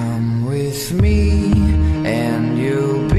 Come with me and you'll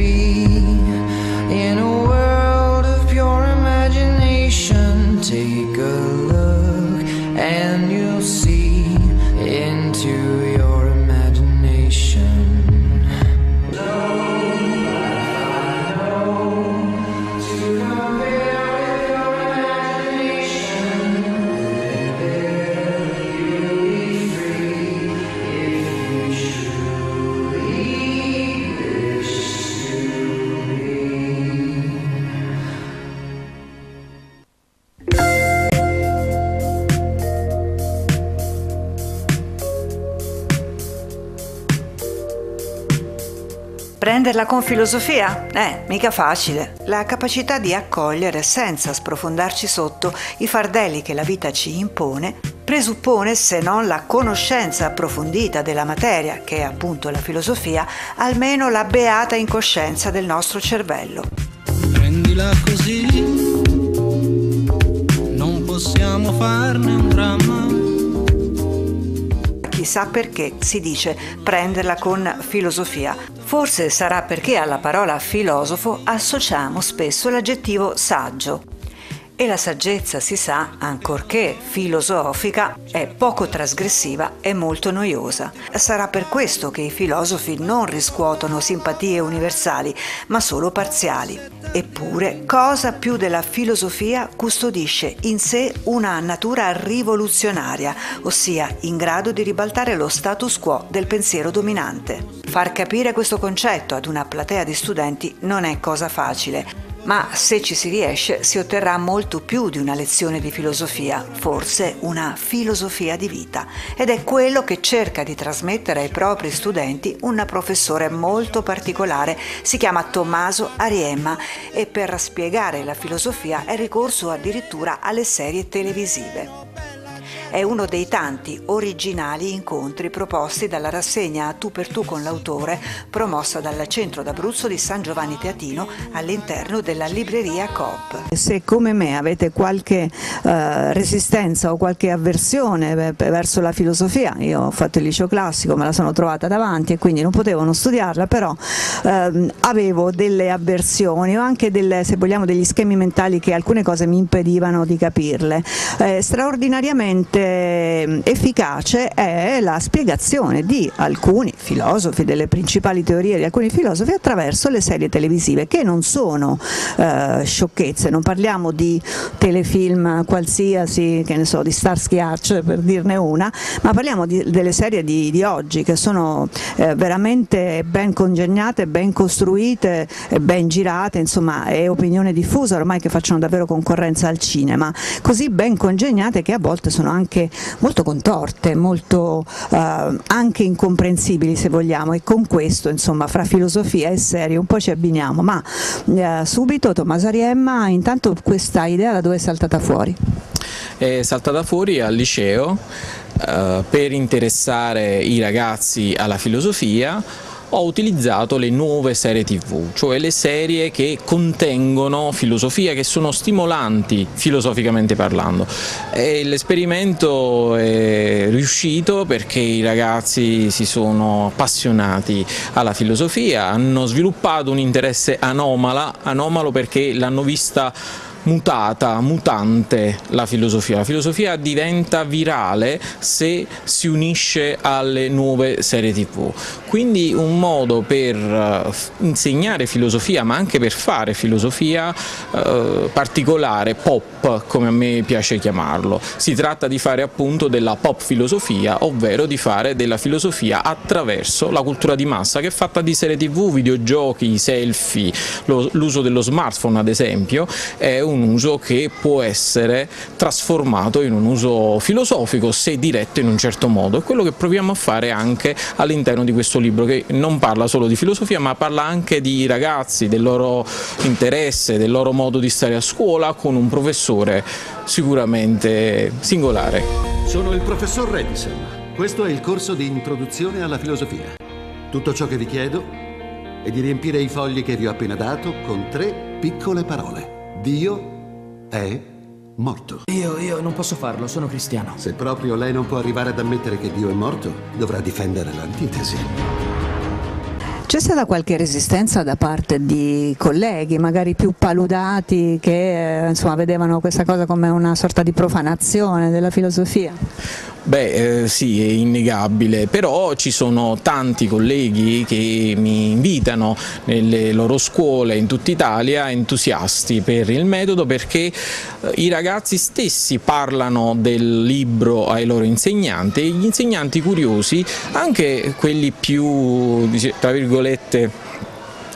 Prenderla con filosofia? Eh, mica facile. La capacità di accogliere senza sprofondarci sotto i fardelli che la vita ci impone presuppone, se non la conoscenza approfondita della materia, che è appunto la filosofia, almeno la beata incoscienza del nostro cervello. Prendila così, Chissà perché si dice prenderla con filosofia. Forse sarà perché alla parola filosofo associamo spesso l'aggettivo saggio. E la saggezza, si sa, ancorché filosofica, è poco trasgressiva e molto noiosa. Sarà per questo che i filosofi non riscuotono simpatie universali, ma solo parziali. Eppure, cosa più della filosofia custodisce in sé una natura rivoluzionaria, ossia in grado di ribaltare lo status quo del pensiero dominante. Far capire questo concetto ad una platea di studenti non è cosa facile, ma se ci si riesce si otterrà molto più di una lezione di filosofia, forse una filosofia di vita. Ed è quello che cerca di trasmettere ai propri studenti un professore molto particolare, si chiama Tommaso Ariemma e per spiegare la filosofia è ricorso addirittura alle serie televisive è uno dei tanti originali incontri proposti dalla rassegna Tu per tu con l'autore promossa dal centro d'Abruzzo di San Giovanni Teatino all'interno della libreria Coop. Se come me avete qualche eh, resistenza o qualche avversione verso la filosofia, io ho fatto il liceo classico, me la sono trovata davanti e quindi non potevo non studiarla, però ehm, avevo delle avversioni o anche delle, se vogliamo degli schemi mentali che alcune cose mi impedivano di capirle. Eh, straordinariamente efficace è la spiegazione di alcuni filosofi, delle principali teorie di alcuni filosofi attraverso le serie televisive che non sono eh, sciocchezze, non parliamo di telefilm qualsiasi, che ne so, di Starsky Arch per dirne una, ma parliamo di, delle serie di, di, oggi che sono eh, veramente ben congegnate, ben costruite, ben girate, insomma è opinione diffusa ormai che facciano davvero concorrenza al cinema, così ben congegnate che a volte sono anche molto contorte, molto eh, anche incomprensibili se vogliamo e con questo insomma fra filosofia e serie un po' ci abbiniamo, ma eh, subito Tommaso Ariemma intanto questa idea da dove è saltata fuori? È saltata fuori al liceo eh, per interessare i ragazzi alla filosofia ho utilizzato le nuove serie tv, cioè le serie che contengono filosofia, che sono stimolanti filosoficamente parlando. L'esperimento è riuscito perché i ragazzi si sono appassionati alla filosofia, hanno sviluppato un interesse anomala, anomalo perché l'hanno vista mutata, mutante la filosofia. La filosofia diventa virale se si unisce alle nuove serie tv. Quindi un modo per uh, insegnare filosofia, ma anche per fare filosofia uh, particolare, pop, come a me piace chiamarlo. Si tratta di fare appunto della pop filosofia, ovvero di fare della filosofia attraverso la cultura di massa che è fatta di serie tv, videogiochi, selfie, l'uso dello smartphone ad esempio, è un un uso che può essere trasformato in un uso filosofico se diretto in un certo modo. È quello che proviamo a fare anche all'interno di questo libro che non parla solo di filosofia ma parla anche di ragazzi, del loro interesse, del loro modo di stare a scuola con un professore sicuramente singolare. Sono il professor Redison. Questo è il corso di introduzione alla filosofia. Tutto ciò che vi chiedo è di riempire i fogli che vi ho appena dato con tre piccole parole. Dio è morto. Io, io non posso farlo, sono cristiano. Se proprio lei non può arrivare ad ammettere che Dio è morto, dovrà difendere l'antitesi. C'è stata qualche resistenza da parte di colleghi, magari più paludati, che eh, insomma, vedevano questa cosa come una sorta di profanazione della filosofia? Beh, eh, sì, è innegabile, però ci sono tanti colleghi che mi invitano nelle loro scuole in tutta Italia entusiasti per il metodo perché eh, i ragazzi stessi parlano del libro ai loro insegnanti e gli insegnanti curiosi, anche quelli più, tra virgolette, virgolette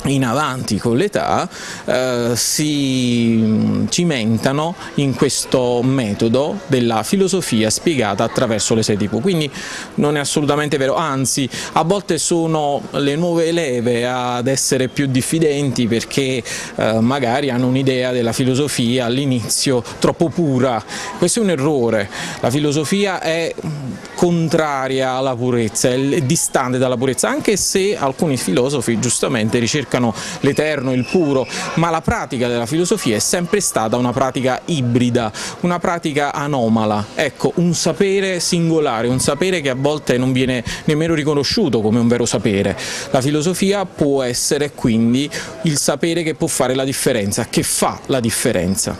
in avanti con l'età eh, si cimentano in questo metodo della filosofia spiegata attraverso le sei TV, quindi non è assolutamente vero, anzi a volte sono le nuove leve ad essere più diffidenti perché eh, magari hanno un'idea della filosofia all'inizio troppo pura, questo è un errore, la filosofia è contraria alla purezza, è distante dalla purezza, anche se alcuni filosofi giustamente ricercano l'eterno, il puro, ma la pratica della filosofia è sempre stata una pratica ibrida, una pratica anomala, ecco, un sapere singolare, un sapere che a volte non viene nemmeno riconosciuto come un vero sapere. La filosofia può essere quindi il sapere che può fare la differenza, che fa la differenza.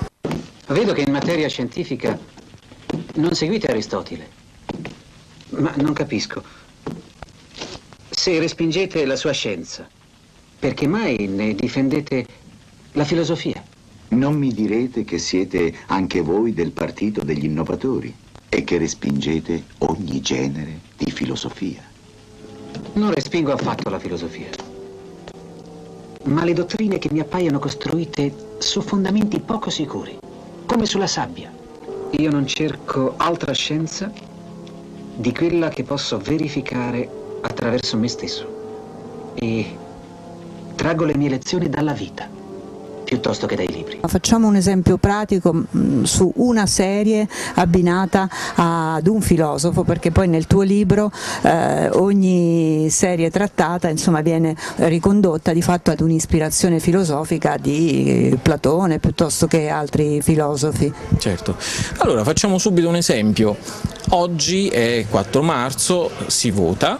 Vedo che in materia scientifica non seguite Aristotele. Ma non capisco. Se respingete la sua scienza, perché mai ne difendete la filosofia? Non mi direte che siete anche voi del partito degli innovatori e che respingete ogni genere di filosofia. Non respingo affatto la filosofia, ma le dottrine che mi appaiono costruite su fondamenti poco sicuri, come sulla sabbia. Io non cerco altra scienza di quella che posso verificare attraverso me stesso e traggo le mie lezioni dalla vita piuttosto che dai. Facciamo un esempio pratico mm, su una serie abbinata ad un filosofo, perché poi nel tuo libro eh, ogni serie trattata insomma, viene ricondotta di fatto ad un'ispirazione filosofica di Platone piuttosto che altri filosofi. Certo, allora facciamo subito un esempio. Oggi è 4 marzo, si vota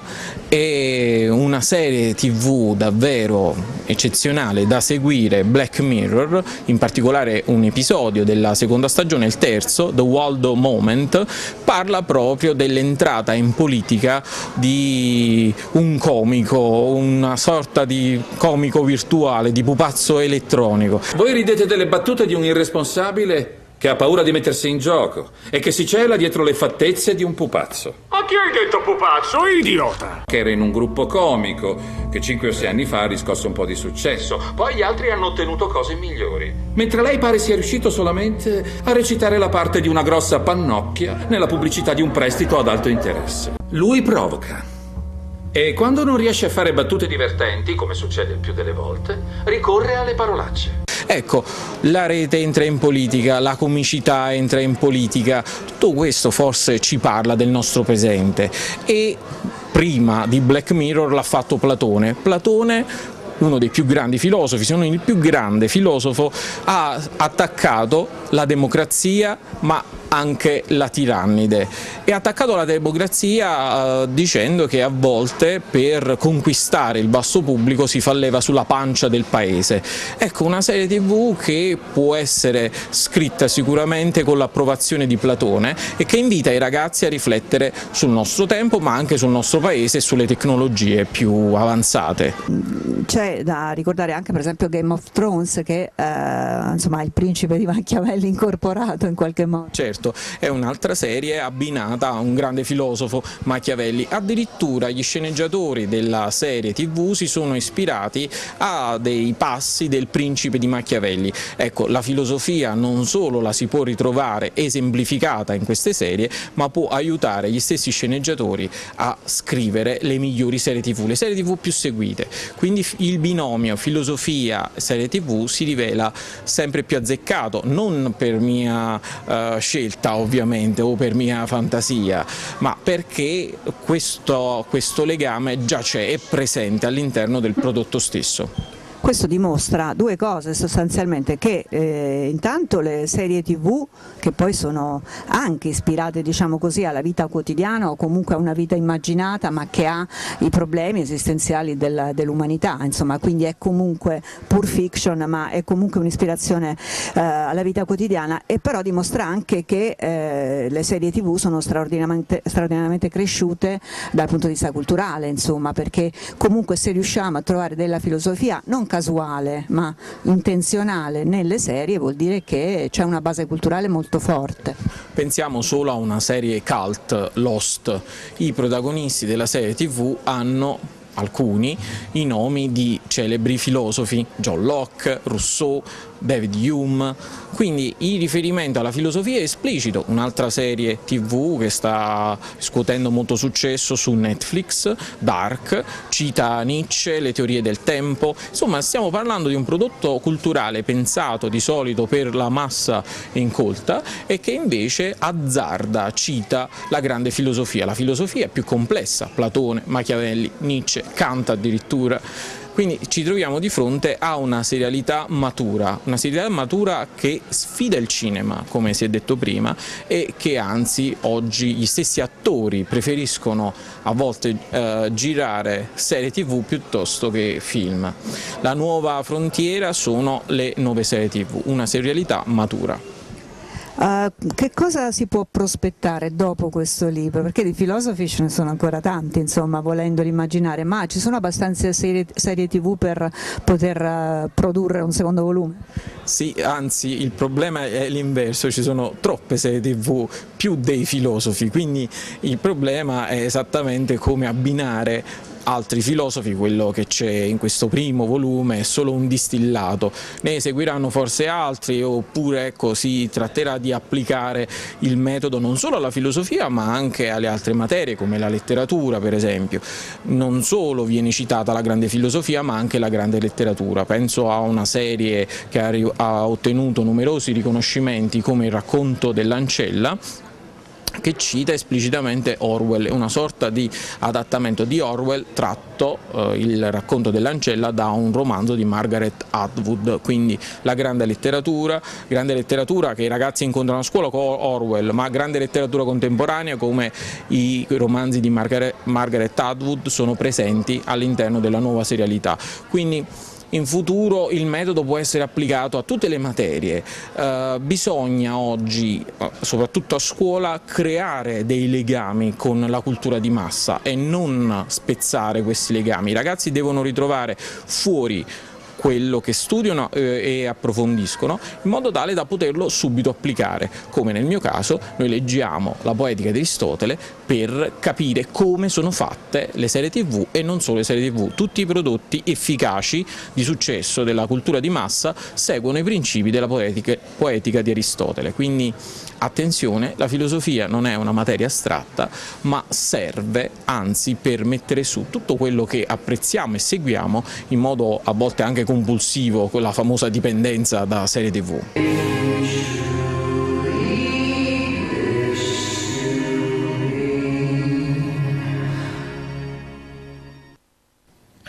e una serie tv davvero eccezionale da seguire, Black Mirror, in particolare un episodio della seconda stagione, il terzo, The Waldo Moment, parla proprio dell'entrata in politica di un comico, una sorta di comico virtuale, di pupazzo elettronico. Voi ridete delle battute di un irresponsabile che ha paura di mettersi in gioco e che si cela dietro le fattezze di un pupazzo. Ma chi hai detto pupazzo, idiota? Che era in un gruppo comico, che cinque o sei anni fa ha riscosso un po' di successo, poi gli altri hanno ottenuto cose migliori. Mentre lei pare sia riuscito solamente a recitare la parte di una grossa pannocchia nella pubblicità di un prestito ad alto interesse. Lui provoca. E quando non riesce a fare battute divertenti, come succede il più delle volte, ricorre alle parolacce. Ecco, la rete entra in politica, la comicità entra in politica, tutto questo forse ci parla del nostro presente e prima di Black Mirror l'ha fatto Platone. Platone uno dei più grandi filosofi, se non il più grande filosofo, ha attaccato la democrazia ma anche la tirannide e ha attaccato la democrazia eh, dicendo che a volte per conquistare il basso pubblico si fa leva sulla pancia del paese. Ecco una serie tv che può essere scritta sicuramente con l'approvazione di Platone e che invita i ragazzi a riflettere sul nostro tempo ma anche sul nostro paese e sulle tecnologie più avanzate. C'è da ricordare anche per esempio Game of Thrones che eh, insomma, il principe di Machiavelli incorporato in qualche modo. Certo, è un'altra serie abbinata a un grande filosofo Machiavelli. Addirittura gli sceneggiatori della serie TV si sono ispirati a dei passi del principe di Machiavelli. Ecco, la filosofia non solo la si può ritrovare esemplificata in queste serie, ma può aiutare gli stessi sceneggiatori a scrivere le migliori serie TV, le serie TV più seguite. Quindi il binomio filosofia-serie TV si rivela sempre più azzeccato, non per mia scelta, scelta ovviamente o per mia fantasia, ma perché questo, questo legame già c'è, è presente all'interno del prodotto stesso. Questo dimostra due cose sostanzialmente, che eh, intanto le serie tv, che poi sono anche ispirate diciamo così, alla vita quotidiana o comunque a una vita immaginata ma che ha i problemi esistenziali del, dell'umanità, insomma, quindi è comunque pur fiction ma è comunque un'ispirazione eh, alla vita quotidiana. E però dimostra anche che eh, le serie tv sono straordinariamente, straordinariamente cresciute dal punto di vista culturale, insomma, perché comunque se riusciamo a trovare della filosofia non casuale ma intenzionale nelle serie vuol dire che c'è una base culturale molto forte. Pensiamo solo a una serie cult, Lost. I protagonisti della serie tv hanno alcuni i nomi di celebri filosofi, John Locke, Rousseau, David Hume, quindi il riferimento alla filosofia è esplicito, un'altra serie tv che sta scuotendo molto successo su Netflix, Dark, cita Nietzsche, le teorie del tempo, insomma stiamo parlando di un prodotto culturale pensato di solito per la massa incolta e che invece azzarda, cita la grande filosofia, la filosofia è più complessa, Platone, Machiavelli, Nietzsche, Kant addirittura, quindi ci troviamo di fronte a una serialità matura, una serialità matura che sfida il cinema, come si è detto prima, e che anzi oggi gli stessi attori preferiscono a volte eh, girare serie tv piuttosto che film. La nuova frontiera sono le nuove serie tv, una serialità matura. Uh, che cosa si può prospettare dopo questo libro? Perché di filosofi ce ne sono ancora tanti, insomma, volendoli immaginare, ma ci sono abbastanza serie, serie tv per poter uh, produrre un secondo volume? Sì, anzi il problema è l'inverso, ci sono troppe serie tv più dei filosofi, quindi il problema è esattamente come abbinare altri filosofi, quello che c'è in questo primo volume è solo un distillato, ne seguiranno forse altri oppure ecco, si tratterà di applicare il metodo non solo alla filosofia ma anche alle altre materie come la letteratura per esempio. Non solo viene citata la grande filosofia ma anche la grande letteratura, penso a una serie che ha ottenuto numerosi riconoscimenti come il racconto dell'ancella che cita esplicitamente Orwell, una sorta di adattamento di Orwell tratto eh, il racconto dell'ancella da un romanzo di Margaret Atwood, quindi la grande letteratura, grande letteratura che i ragazzi incontrano a scuola con Orwell, ma grande letteratura contemporanea come i romanzi di Margaret, Margaret Atwood sono presenti all'interno della nuova serialità. Quindi, in futuro il metodo può essere applicato a tutte le materie, eh, bisogna oggi, eh, soprattutto a scuola, creare dei legami con la cultura di massa e non spezzare questi legami. I ragazzi devono ritrovare fuori quello che studiano eh, e approfondiscono in modo tale da poterlo subito applicare, come nel mio caso noi leggiamo la poetica di Aristotele per capire come sono fatte le serie tv e non solo le serie tv, tutti i prodotti efficaci di successo della cultura di massa seguono i principi della poetica, poetica di Aristotele, quindi attenzione, la filosofia non è una materia astratta, ma serve anzi per mettere su tutto quello che apprezziamo e seguiamo in modo a volte anche compulsivo, con la famosa dipendenza da serie tv.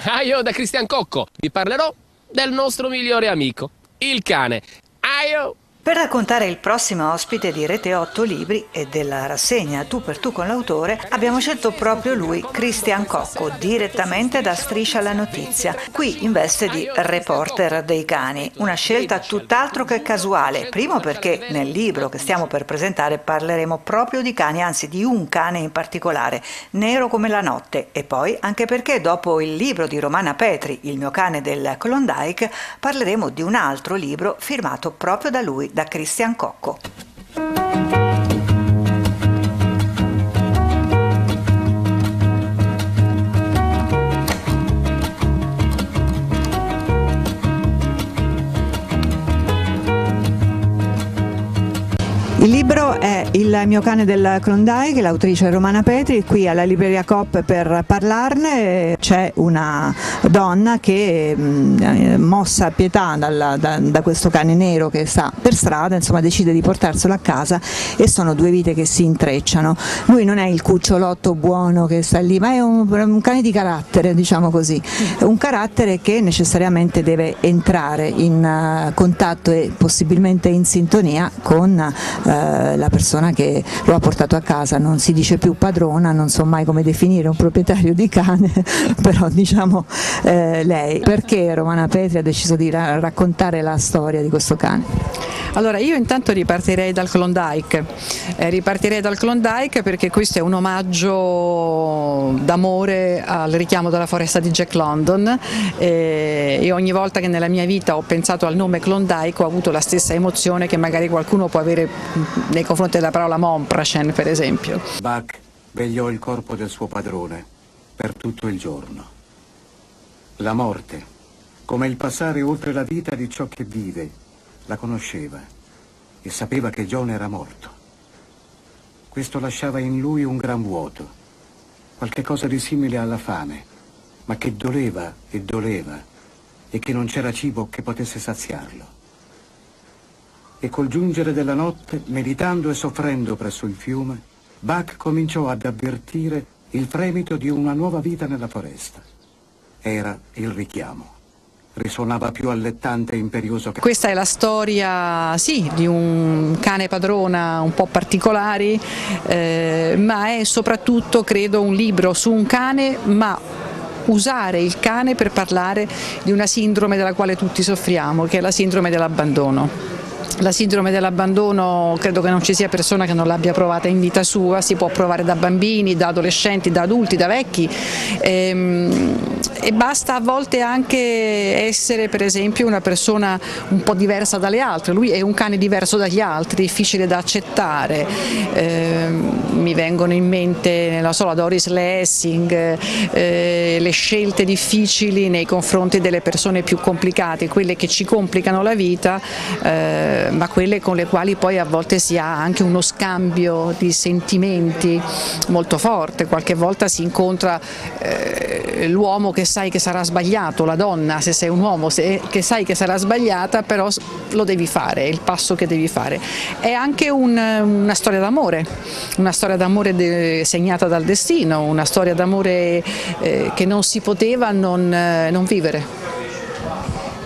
Aio da Cristian Cocco, vi parlerò del nostro migliore amico, il cane. Aio! Per raccontare il prossimo ospite di Rete 8 Libri e della rassegna Tu per Tu con l'autore, abbiamo scelto proprio lui, Cristian Cocco, direttamente da Striscia la Notizia, qui in veste di reporter dei cani. Una scelta tutt'altro che casuale, primo perché nel libro che stiamo per presentare parleremo proprio di cani, anzi di un cane in particolare, nero come la notte, e poi anche perché dopo il libro di Romana Petri, Il mio cane del Klondike, parleremo di un altro libro firmato proprio da lui da Cristian Cocco. Il libro è Il mio cane del Klondike, l'autrice Romana Petri, qui alla Libreria Cop per parlarne. C'è una donna che mh, mossa a pietà dalla, da, da, questo cane nero che sta per strada, insomma decide di portarselo a casa e sono due vite che si intrecciano. Lui non è il cucciolotto buono che sta lì, ma è un, un cane di carattere, diciamo così, un carattere che necessariamente deve entrare in uh, contatto e possibilmente in sintonia con uh, la persona che lo ha portato a casa, non si dice più padrona, non so mai come definire un proprietario di cane, però diciamo eh, lei, perché Romana Petri ha deciso di ra raccontare la storia di questo cane? Allora io intanto ripartirei dal Klondike, eh, ripartirei dal Klondike perché questo è un omaggio d'amore al richiamo della foresta di Jack London. Eh, e ogni volta che nella mia vita ho pensato al nome Klondike ho avuto la stessa emozione che magari qualcuno può avere nei confronti della parola Momprashen per esempio. Buck vegliò il corpo del suo padrone per tutto il giorno. La morte, come il passare oltre la vita di ciò che vive, la conosceva e sapeva che John era morto. Questo lasciava in lui un gran vuoto, qualche cosa di simile alla fame, ma che doleva e doleva e che non c'era cibo che potesse saziarlo. E col giungere della notte, meditando e soffrendo presso il fiume, Buck cominciò ad avvertire il fremito di una nuova vita nella foresta. Era il richiamo risuonava più allettante e imperioso. Questa è la storia, sì, di un cane padrona un po' particolari, eh, ma è soprattutto, credo, un libro su un cane, ma usare il cane per parlare di una sindrome della quale tutti soffriamo, che è la sindrome dell'abbandono. La sindrome dell'abbandono credo che non ci sia persona che non l'abbia provata in vita sua, si può provare da bambini, da adolescenti, da adulti, da vecchi. Ehm, e basta a volte anche essere per esempio una persona un po' diversa dalle altre, lui è un cane diverso dagli altri, difficile da accettare, ehm, mi vengono in mente la sola Doris Lessing, eh, le scelte difficili nei confronti delle persone più complicate, quelle che ci complicano la vita. Eh, ma quelle con le quali poi a volte si ha anche uno scambio di sentimenti molto forte, qualche volta si incontra eh, l'uomo che sai che sarà sbagliato, la donna se sei un uomo se, che sai che sarà sbagliata però lo devi fare, è il passo che devi fare. È anche un, una storia d'amore, una storia d'amore segnata dal destino, una storia d'amore eh, che non si poteva non, non vivere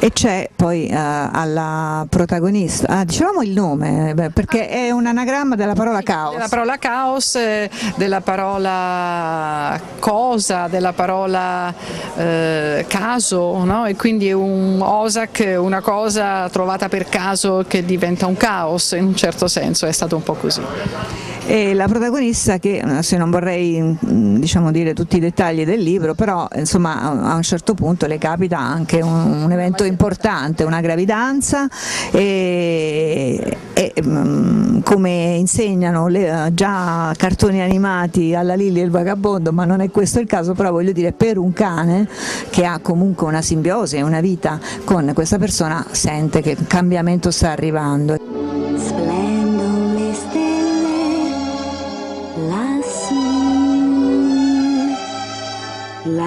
e c'è poi uh, alla protagonista, ah, dicevamo il nome, beh, perché è un anagramma della parola caos. Della parola caos, eh, della parola cosa, della parola eh, caso, no? e quindi è un osac, una cosa trovata per caso che diventa un caos in un certo senso, è stato un po' così e la protagonista che, se non vorrei mm, diciamo, dire tutti i dettagli del libro, però insomma a un certo punto le capita anche un, un evento importante, una gravidanza e, e mm, come insegnano le, già cartoni animati alla Lily e il vagabondo, ma non è questo il caso, però voglio dire per un cane che ha comunque una simbiosi e una vita con questa persona sente che il cambiamento sta arrivando.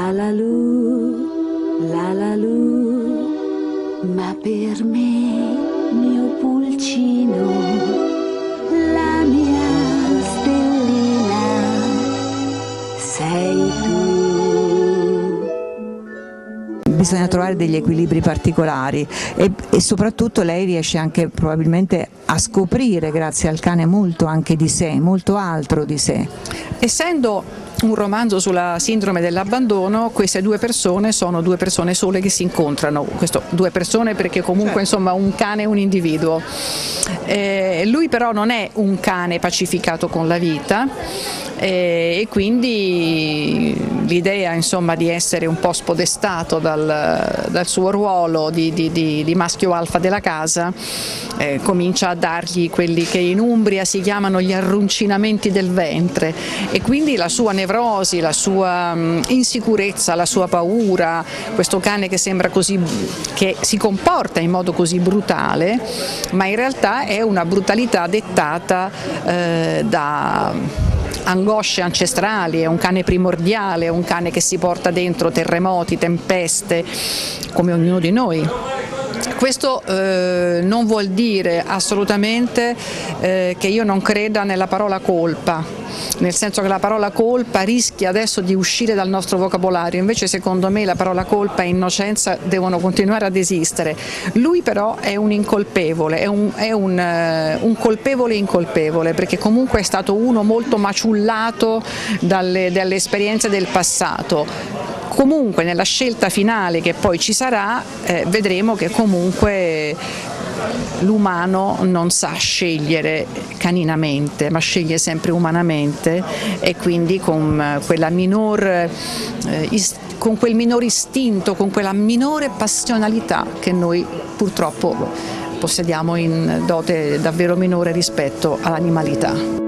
La la lu, la la lu, ma per me, mio pulcino, la mia stellina, sei tu. Bisogna trovare degli equilibri particolari e, e, soprattutto lei riesce anche probabilmente a scoprire grazie al cane molto anche di sé, molto altro di sé. Essendo un romanzo sulla sindrome dell'abbandono, queste due persone sono due persone sole che si incontrano, Questo, due persone perché comunque certo. insomma un cane è un individuo. Eh, lui però non è un cane pacificato con la vita eh, e quindi l'idea insomma, di essere un po' spodestato dal, dal suo ruolo di, di, di, di, maschio alfa della casa eh, comincia a dargli quelli che in Umbria si chiamano gli arruncinamenti del ventre e quindi la sua nevrosi, la sua mh, insicurezza, la sua paura, questo cane che sembra così, che si comporta in modo così brutale, ma in realtà è una brutalità dettata eh, da angosce ancestrali, è un cane primordiale, è un cane che si porta dentro terremoti, tempeste, come ognuno di noi. Questo eh, non vuol dire assolutamente eh, che io non creda nella parola colpa, nel senso che la parola colpa rischia adesso di uscire dal nostro vocabolario, invece secondo me la parola colpa e innocenza devono continuare ad esistere. Lui però è un incolpevole, è un, è un, uh, un colpevole incolpevole, perché comunque è stato uno molto maciullato dalle, dalle esperienze del passato comunque nella scelta finale che poi ci sarà eh, vedremo che comunque l'umano non sa scegliere caninamente ma sceglie sempre umanamente e quindi con, minor, eh, con quel minor istinto, con quella minore passionalità che noi purtroppo possediamo in dote davvero minore rispetto all'animalità.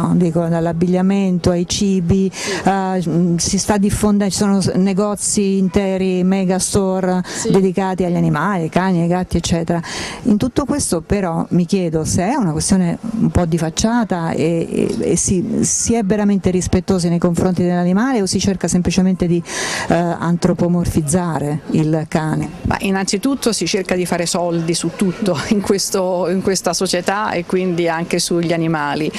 No? Dico, dall'abbigliamento ai cibi, uh, si sta diffondendo, ci sono negozi interi, megastore sì. dedicati agli animali, ai cani, ai gatti eccetera. In tutto questo però mi chiedo se è una questione un po' di facciata e, e, e si, si, è veramente rispettosi nei confronti dell'animale o si cerca semplicemente di uh, antropomorfizzare il cane? Ma innanzitutto si cerca di fare soldi su tutto in, questo, in questa società e quindi anche sugli animali animali.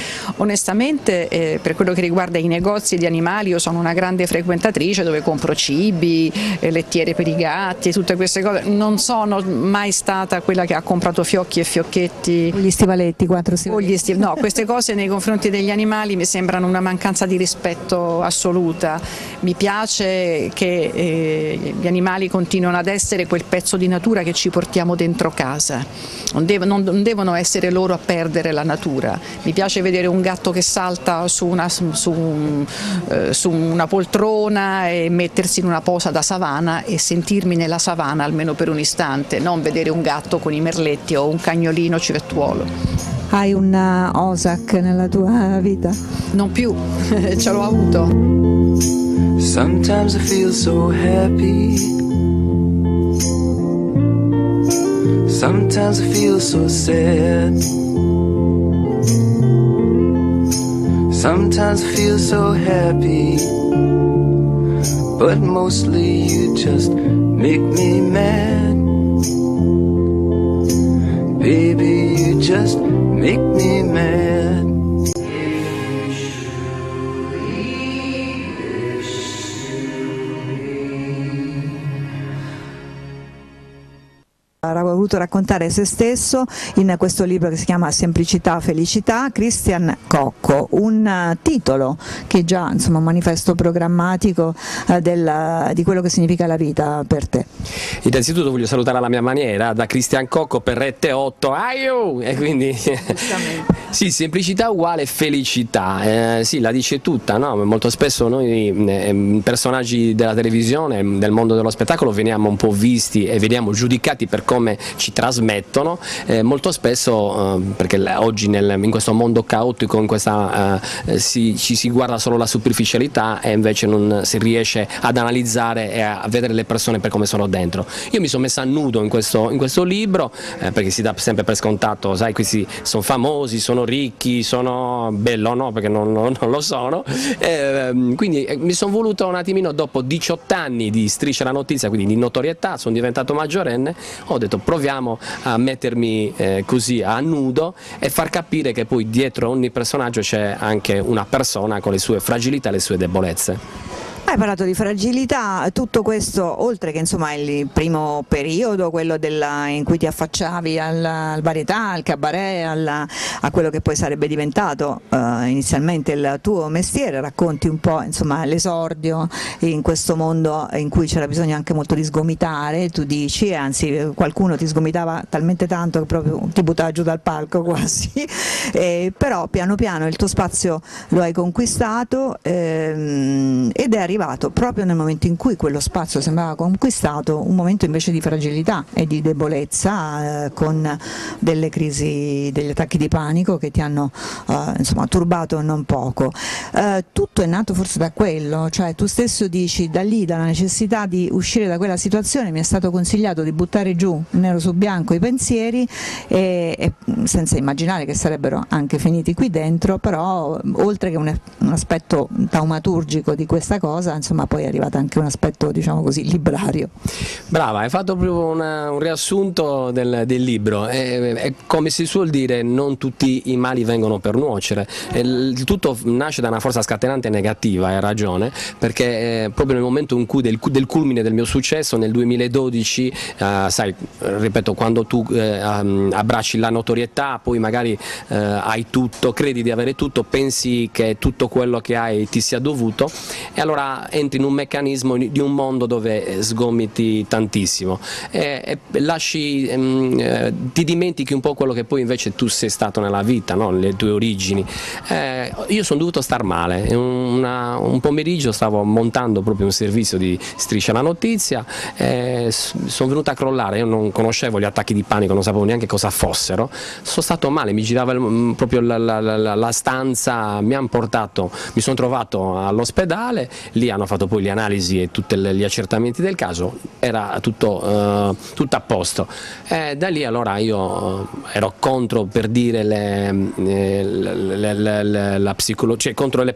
Onestamente eh, per quello che riguarda i negozi di animali io sono una grande frequentatrice dove compro cibi, eh, lettiere per i gatti, tutte queste cose. Non sono mai stata quella che ha comprato fiocchi e fiocchetti. Gli stivaletti, quattro stivaletti. Stiv no, queste cose nei confronti degli animali mi sembrano una mancanza di rispetto assoluta. Mi piace che eh, gli animali continuino ad essere quel pezzo di natura che ci portiamo dentro casa. Non, dev non, non devono essere loro a perdere la natura mi piace vedere un gatto che salta su una, su, eh, su una poltrona e mettersi in una posa da savana e sentirmi nella savana almeno per un istante, non vedere un gatto con i merletti o un cagnolino civettuolo. Hai un Osak nella tua vita? Non più, ce l'ho avuto. Sometimes I feel so happy. Sometimes I feel so sad. Sometimes feel so happy, but mostly you just make me mad. Baby, you just make me mad. Ha voluto raccontare se stesso in questo libro che si chiama Semplicità, Felicità, Christian Cocco, un eh, titolo che già insomma un manifesto programmatico eh, del, di quello che significa la vita per te. Innanzitutto voglio salutare alla mia maniera da Christian Cocco per Rette 8, aiu! E quindi sì, semplicità uguale felicità, eh, sì, la dice tutta, no? molto spesso noi eh, personaggi della televisione, del mondo dello spettacolo veniamo un po' visti e veniamo giudicati per come ci trasmettono, eh, molto spesso, eh, perché oggi nel, in questo mondo caotico questa, eh, si, ci si guarda solo la superficialità e invece non si riesce ad analizzare e a vedere le persone per come sono dentro. Io mi sono messa a nudo in questo, in questo libro eh, perché si dà sempre per scontato, sai, questi sono famosi, sono ricchi, sono bello no, perché non, non, non lo sono, ehm, quindi eh, mi sono voluto un attimino dopo 18 anni di striscia la notizia, quindi di notorietà, sono diventato maggiorenne, ho detto proviamo a mettermi eh, così a nudo e far capire che poi dietro ogni personaggio c'è anche una persona con le sue fragilità e le sue debolezze. Hai parlato di fragilità, tutto questo, oltre che insomma il primo periodo, quello della, in cui ti affacciavi al, al varietà, al cabaret, alla, a quello che poi sarebbe diventato uh, inizialmente il tuo mestiere, racconti un po' insomma l'esordio in questo mondo in cui c'era bisogno anche molto di sgomitare, tu dici, anzi qualcuno ti sgomitava talmente tanto che proprio ti buttava giù dal palco quasi, eh, però piano piano il tuo spazio lo hai conquistato ehm, ed è arrivato proprio nel momento in cui quello spazio sembrava conquistato, un momento invece di fragilità e di debolezza eh, con delle crisi, degli attacchi di panico che ti hanno eh, insomma, turbato non poco. Eh, tutto è nato forse da quello, cioè tu stesso dici da lì, dalla necessità di uscire da quella situazione mi è stato consigliato di buttare giù nero su bianco i pensieri e, e senza immaginare che sarebbero anche finiti qui dentro, però oltre che un, un aspetto taumaturgico di questa cosa, insomma poi è arrivato anche un aspetto diciamo così librario. Brava, hai fatto proprio una, un riassunto del, del libro, è, è, come si suol dire non tutti i mali vengono per nuocere, il tutto nasce da una forza scatenante negativa, hai ragione, perché eh, proprio nel momento in cui del, del, culmine del mio successo nel 2012, eh, sai, ripeto, quando tu eh, abbracci la notorietà, poi magari eh, hai tutto, credi di avere tutto, pensi che tutto quello che hai ti sia dovuto. E allora entri in un meccanismo di un mondo dove sgomiti tantissimo e, e lasci, ehm, eh, ti dimentichi un po' quello che poi invece tu sei stato nella vita, no? le tue origini. Eh, io sono dovuto star male, Una, un pomeriggio stavo montando proprio un servizio di striscia la notizia, eh, sono venuto a crollare, io non conoscevo gli attacchi di panico, non sapevo neanche cosa fossero, sono stato male, mi girava il, proprio la, la, la, la stanza, mi hanno portato, mi sono trovato all'ospedale, lì hanno fatto poi le analisi e tutti gli accertamenti del caso, era tutto, uh, tutto a posto. E da lì allora io eh, ero contro per dire le, eh, le, le, la cioè contro le,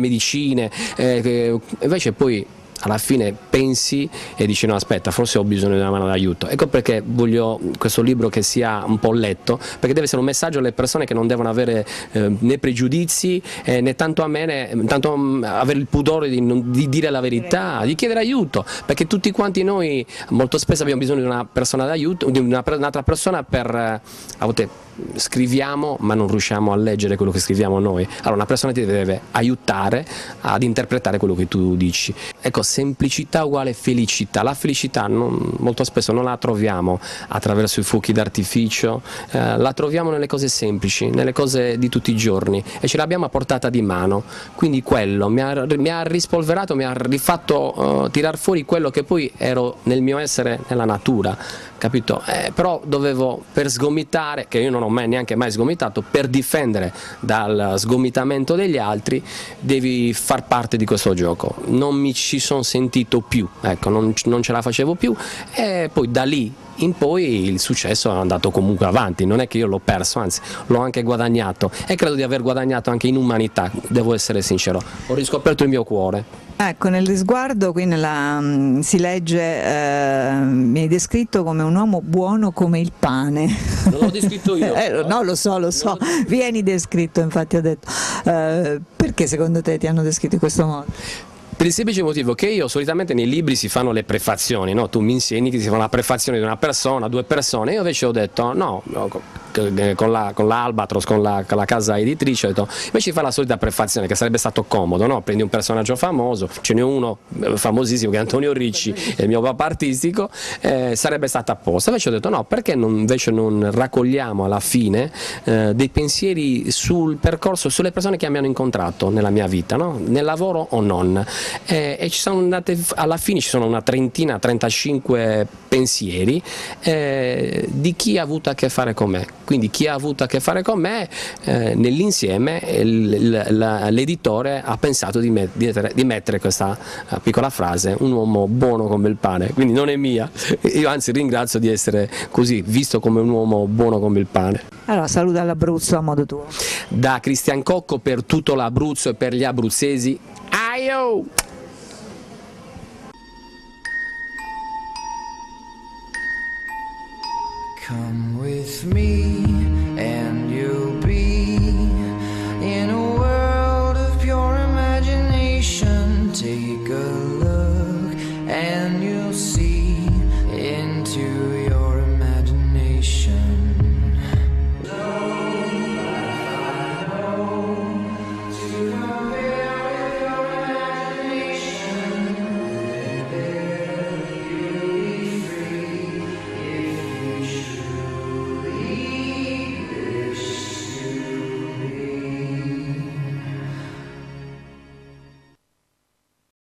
medicine, eh, invece poi alla fine pensi e dici no aspetta forse ho bisogno di una mano d'aiuto. Ecco perché voglio questo libro che sia un po' letto perché deve essere un messaggio alle persone che non devono avere eh, né pregiudizi eh, né tanto a me né tanto um, avere il pudore di, non, di, dire la verità di chiedere aiuto perché tutti quanti noi molto spesso abbiamo bisogno di una persona d'aiuto di una, un'altra persona per eh, a volte scriviamo ma non riusciamo a leggere quello che scriviamo noi. Allora una persona ti deve aiutare ad interpretare quello che tu dici. Ecco semplicità uguale felicità. La felicità non, molto spesso non la troviamo attraverso i fuochi d'artificio eh, la troviamo nelle cose semplici nelle cose di tutti i giorni e ce l'abbiamo a portata di mano. Quindi quello mi ha, mi ha rispolverato mi ha rifatto uh, tirar fuori quello che poi ero nel mio essere nella natura capito? Eh, però dovevo per sgomitare, che io non ho mai, neanche mai sgomitato, per difendere dal sgomitamento degli altri devi far parte di questo gioco. Non mi ci sono sentito più, ecco, non, non ce la facevo più e poi da lì in poi il successo è andato comunque avanti, non è che io l'ho perso, anzi l'ho anche guadagnato e credo di aver guadagnato anche in umanità, devo essere sincero, ho riscoperto il mio cuore. Ecco, nel risguardo qui nella, um, si legge, eh, mi hai descritto come un uomo buono come il pane. Non l'ho descritto io. eh, no, lo so, lo so, vieni descritto, infatti ho detto. Eh, perché secondo te ti hanno descritto in questo modo? Per il semplice motivo che io solitamente nei libri si fanno le prefazioni, no? tu mi insegni che si fa una prefazione di una persona, due persone, io invece ho detto no, con, la, con l'Albatros, con la, con la, casa editrice, ho detto invece fare la solita prefazione che sarebbe stato comodo, no? prendi un personaggio famoso, ce n'è uno eh, famosissimo che è Antonio Ricci, il mio papà artistico, eh, sarebbe stato apposta, invece ho detto no, perché non, invece non raccogliamo alla fine eh, dei pensieri sul percorso, sulle persone che mi hanno incontrato nella mia vita, no? nel lavoro o non eh, e ci sono andate, alla fine ci sono una trentina, 35 pensieri eh, di chi ha avuto a che fare con me. Quindi chi ha avuto a che fare con me, eh, nell'insieme l'editore ha pensato di, met di, mettere questa uh, piccola frase, un uomo buono come il pane, quindi non è mia, io anzi ringrazio di essere così, visto come un uomo buono come il pane. Allora saluta l'Abruzzo a modo tuo. Da Cristian Cocco per tutto l'Abruzzo e per gli abruzzesi, aio! Me